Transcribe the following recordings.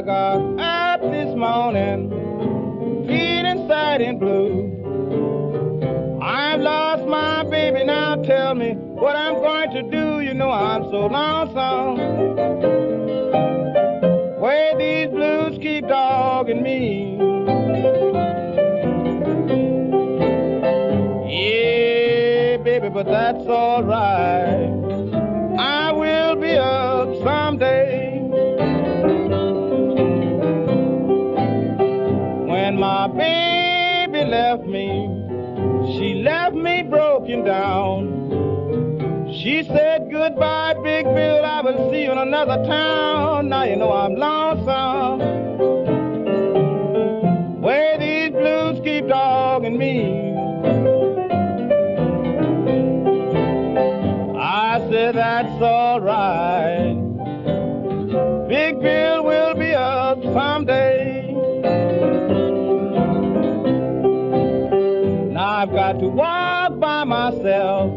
I got up this morning, feeling sad and blue. I've lost my baby, now tell me what I'm going to do. You know I'm so lonesome. Way these blues keep dogging me. Yeah, baby, but that's alright. I will be up someday. My baby left me, she left me broken down. She said goodbye, Big Bill. I will see you in another town. Now you know I'm lonesome. Where these blues keep dogging me. I said that's alright. Myself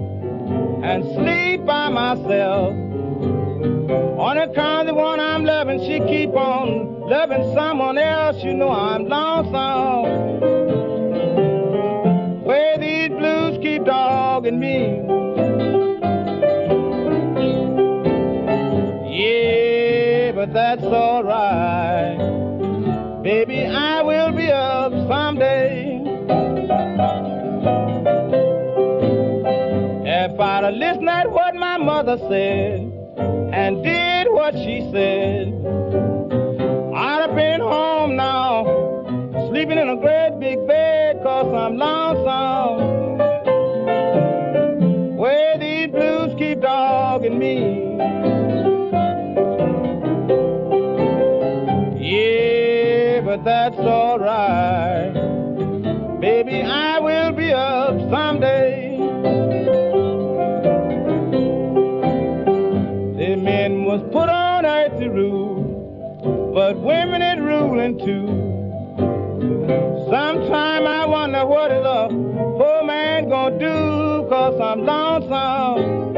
and sleep by myself. On account of the one I'm loving, she keep on loving someone else. You know I'm lonesome. Where these blues keep dogging me. Yeah, but that's alright. Baby, I Have listened to what my mother said and did what she said, I'd have been home now, sleeping in a great big bed, cause I'm lonesome. Where these blues keep dogging me. Yeah, but that's alright. But women is ruling too. Sometime I wonder what is a poor man gonna do, cause I'm lonesome.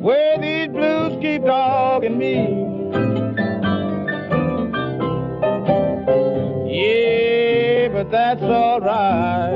Where these blues keep dogging me. Yeah, but that's alright.